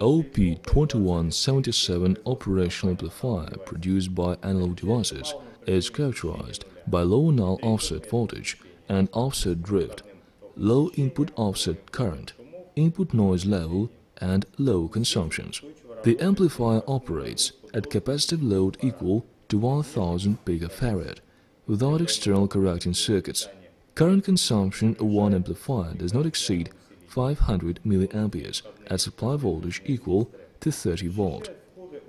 OP2177 operational amplifier produced by Analog Devices is characterized by low null offset voltage and offset drift, low input offset current, input noise level and low consumptions. The amplifier operates at capacitive load equal to 1000 picofarad without external correcting circuits. Current consumption of one amplifier does not exceed 500 mA at supply voltage equal to 30 volt.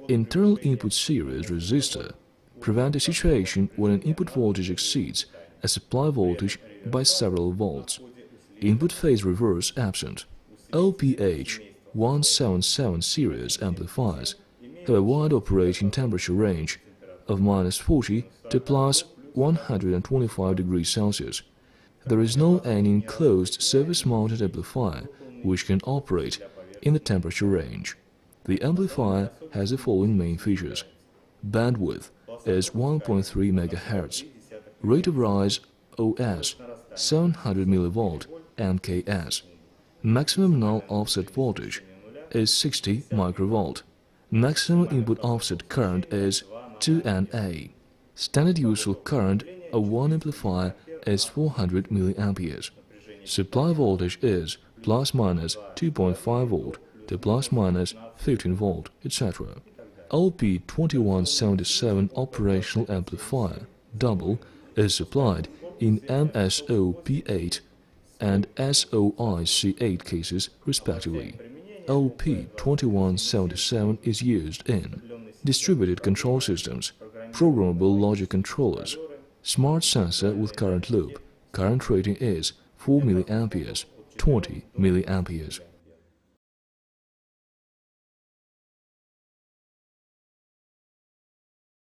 Internal input series resistor prevent a situation when an input voltage exceeds a supply voltage by several volts. Input phase reverse absent. OPH 177 series amplifiers have a wide operating temperature range of minus 40 to plus 125 degrees Celsius. There is no any enclosed surface-mounted amplifier which can operate in the temperature range. The amplifier has the following main features. Bandwidth is 1.3 MHz. Rate of rise OS 700 mV MKS. Maximum null offset voltage is 60 microvolt. Maximum input offset current is 2 Na. Standard useful current of one amplifier is 400 mA. Supply voltage is plus minus 2.5 volt to plus minus 15 volt, etc. OP2177 operational amplifier double is supplied in MSOP8 and SOIC8 cases respectively. OP2177 is used in distributed control systems, programmable logic controllers, Smart sensor with current loop. Current rating is 4 mA, 20 mA.